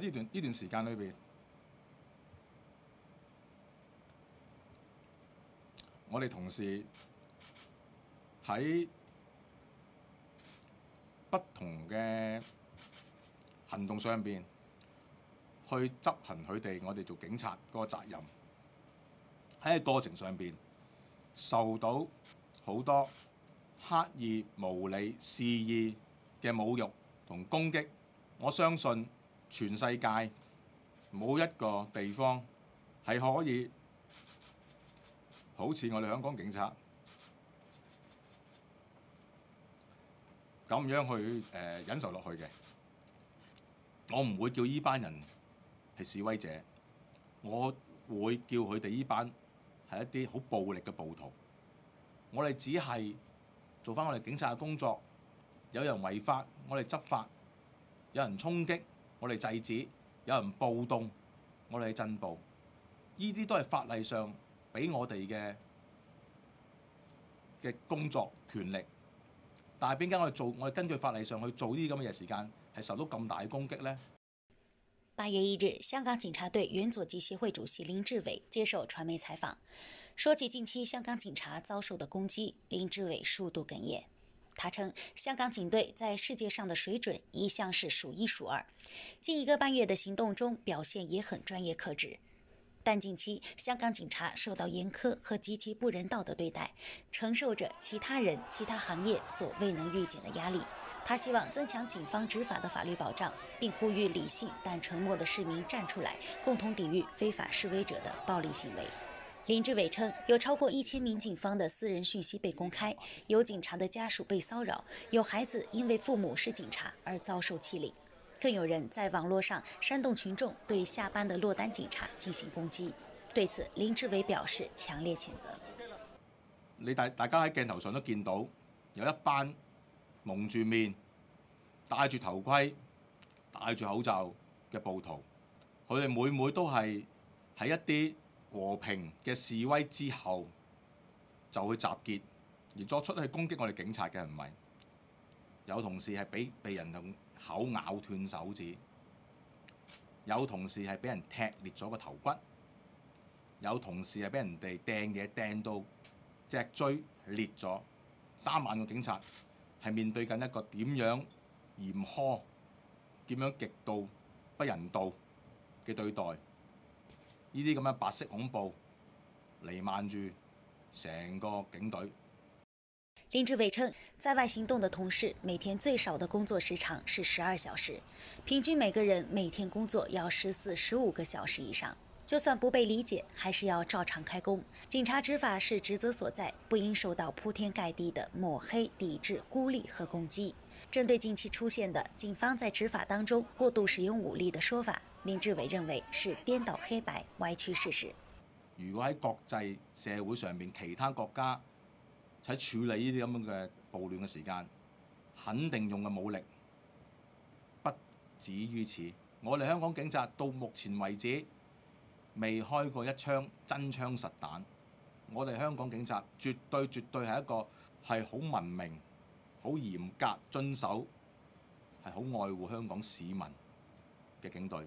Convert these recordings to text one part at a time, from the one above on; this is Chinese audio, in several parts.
呢段呢段時間裏邊，我哋同事喺不同嘅行動上邊去執行佢哋我哋做警察嗰個責任，喺個過程上邊受到好多刻意無理肆意嘅侮辱同攻擊，我相信全世界冇一個地方係可以好似我哋香港警察咁樣去誒、忍受落去嘅。我唔會叫依班人係示威者，我會叫佢哋依班係一啲好暴力嘅暴徒。我哋只係做翻我哋警察嘅工作，有人違法，我哋執法；有人衝擊，我哋制止；有人暴動，我哋去鎮暴。呢啲都係法例上俾我哋嘅嘅工作權力。但係點解我哋做我哋根據法例上去做呢啲咁嘅嘢時間係受到咁大嘅攻擊呢？八月一日，香港警察隊原左翼協會主席林志偉接受傳媒採訪，說起近期香港警察遭受的攻擊，林志偉數度哽咽。他称，香港警队在世界上的水准一向是数一数二，近一个半月的行动中表现也很专业克制。但近期香港警察受到严苛和极其不人道的对待，承受着其他人、其他行业所未能預見的压力。他希望增强警方执法的法律保障，并呼吁理性但沉默的市民站出来，共同抵御非法示威者的暴力行为。林志伟稱，有超過一千名警方的私人訊息被公開，有警察的家屬被騷擾，有孩子因為父母是警察而遭受欺凌，更有人在網絡上煽動群眾對下班的落單警察進行攻擊。對此，林志偉表示強烈譴責。你大大家喺鏡頭上都見到有一班蒙住面、戴住頭盔、戴住口罩嘅暴徒，佢哋每每都係喺一啲和平嘅示威之後就去集結，而作出去攻擊我哋警察嘅行為。有同事係俾被人用口咬斷手指，有同事係俾人踢裂咗個頭骨，有同事係俾人哋掟嘢掟到脊椎裂咗。三萬個警察係面對緊一個點樣嚴苛、點樣極度不人道嘅對待。呢啲咁嘅白色恐怖彌漫住成個警隊。林志偉稱，在外行動的同事每天最少的工作時長是十二小時，平均每個人每天工作要十四、十五個小時以上。就算不被理解，還是要照常開工。警察執法是職責所在，不應受到鋪天蓋地的抹黑、抵制、孤立和攻擊。針對近期出現的警方在執法當中過度使用武力的說法，林志偉認為是顛倒黑白、歪曲事實。如果喺國際社會上面，其他國家喺處理呢啲咁樣嘅暴亂嘅時間，肯定用嘅武力不止於此。我哋香港警察到目前為止未開過一槍真槍實彈。我哋香港警察絕對絕對係一個係好文明、好嚴格遵守、係好愛護香港市民嘅警隊，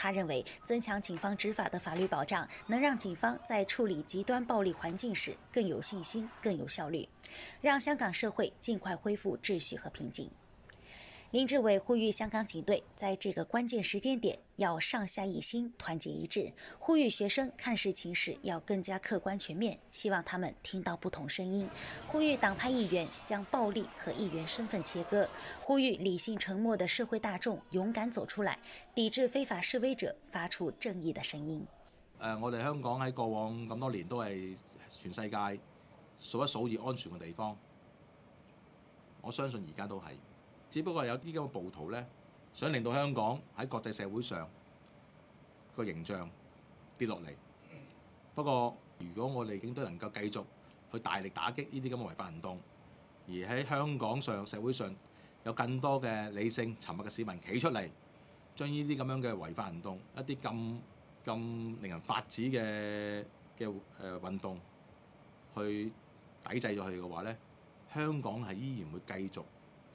他认为，增强警方执法的法律保障，能让警方在处理极端暴力环境时更有信心、更有效率，让香港社会尽快恢复秩序和平静。林志伟呼吁香港警队在这个关键时间点要上下一心、团结一致，呼吁学生看事情时要更加客观全面，希望他们听到不同声音，呼吁党派议员将暴力和议员身份切割，呼吁理性沉默的社会大众勇敢走出来，抵制非法示威者，发出正义的声音。誒、呃，我哋香港喺過往咁多年都係全世界數一數二安全嘅地方，我相信而家都係。只不過有啲咁嘅暴徒咧，想令到香港喺國際社會上個形象跌落嚟。不過，如果我哋警隊能夠繼續去大力打擊呢啲咁嘅違法行動，而喺香港上社會上有更多嘅理性沉默嘅市民企出嚟，將呢啲咁樣嘅違法行動，一啲咁咁令人發指嘅嘅誒運動，去抵制咗佢嘅話咧，香港係依然會繼續